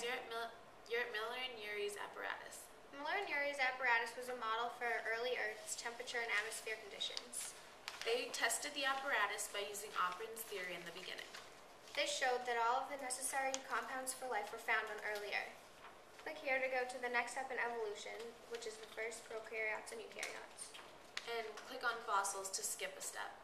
guys, you're at, Mil- you're at Miller and Urey's apparatus. Miller and Urey's apparatus was a model for early Earth's temperature and atmosphere conditions. They tested the apparatus by using Oparin's theory in the beginning. This showed that all of the necessary compounds for life were found on early Earth. Click here to go to the next step in evolution, which is the first prokaryotes and eukaryotes. And click on fossils to skip a step.